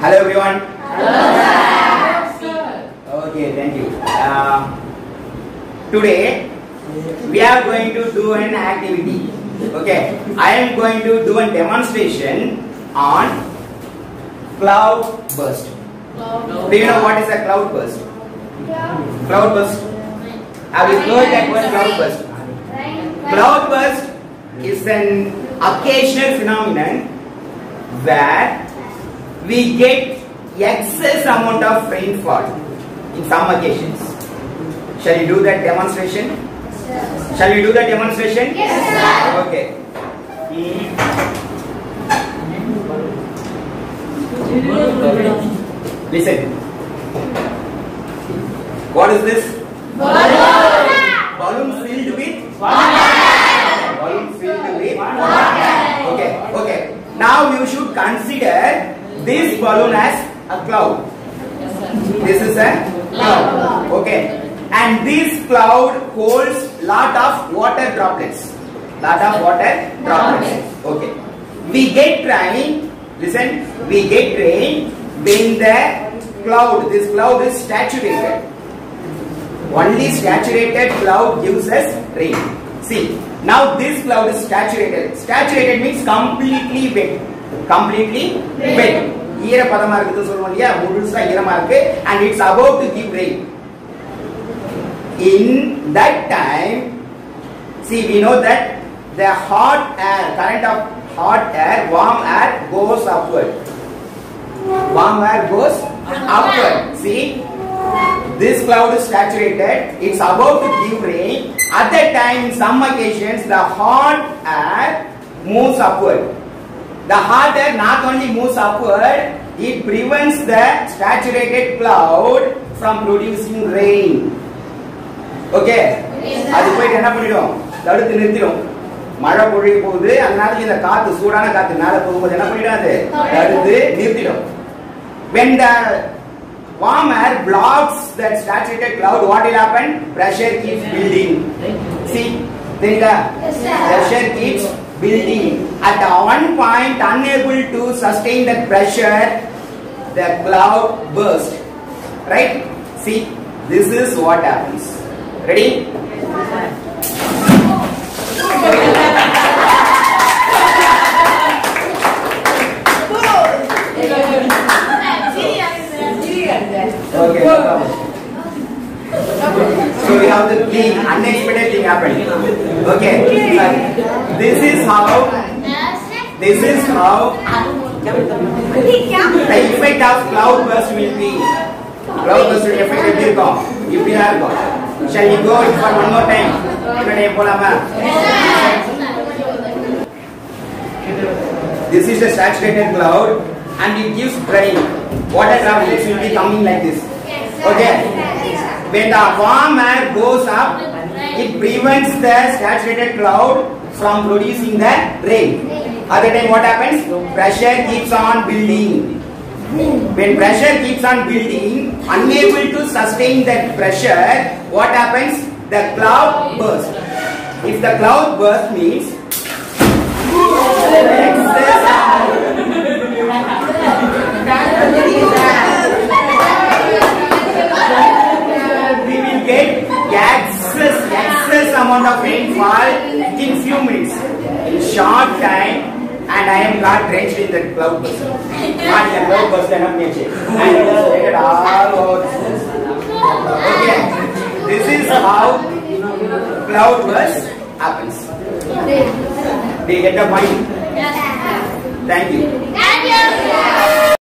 Hello everyone. Okay, thank you. Uh, today we are going to do an activity. Okay, I am going to do a demonstration on cloud burst. Do you know what is a cloud burst? Cloud burst. Have you heard that word cloud burst? Cloud burst is an occasional phenomenon where we get excess amount of rainfall in some occasions. Shall we do that demonstration? Shall we do that demonstration? Yes, Okay. Listen. What is this? Balloon Balloon filled with Water. balloon filled with water. Okay, okay. Now you should consider this balloon as a cloud. This is a cloud. Okay. And this cloud holds lot of water droplets. Lot of water droplets. Okay. We get rain. Listen. We get rain when the cloud, this cloud is saturated. Only saturated cloud gives us rain. See, now this cloud is saturated. Saturated means completely wet Completely wet. ஈரப்பதமா இருக்குது சொல்லுவோம் இல்லையா முழுசா ஈரமா இருக்கு and it's about to give rain. In that time, see we know that the hot air, current of hot air, warm air goes upward. Warm air goes upward. See, this cloud is saturated. It's about to give rain. At that time, in some occasions, the hot air moves upward. The hot air not only moves upward, it prevents the saturated cloud from producing rain. Okay? அது போயிட்டு என்ன பண்ணிடும் தடுத்து நிறுத்திடும் மழை பொழிய போகுது அதனால இந்த காத்து சூடான காத்து மேல போகும்போது என்ன பண்ணிடாது தடுத்து நிறுத்திடும் when the warm air blocks that saturated cloud what will happen pressure keeps building see தெரியுதா pressure keeps building. At one point unable to sustain that pressure the cloud burst. Right? See this is what happens. Ready? Okay. So we have the thing, unexpected thing happened. Okay. uh, This is how. This is how the effect of cloud burst will be. Cloud burst will effect எப்படி இருக்கும் இப்படி தான் இருக்கும். Shall we go it for one more time? இப்படி போலாமா? This is a saturated cloud and it gives rain. Water droplets will be coming like this. Okay. When the warm air goes up, it prevents the saturated cloud from producing the rain. Other time what happens? Pressure keeps on building. When pressure keeps on building, unable to sustain that pressure, what happens? The cloud bursts. If the cloud burst means excess we will get excess, excess amount of rainfall in few minutes. In short time, and I am not drenched in the cloud burst. Not the cloud burst, I am nature. And it spread all over. Okay, this is how cloud burst happens. They get the point? Thank you. Thank you.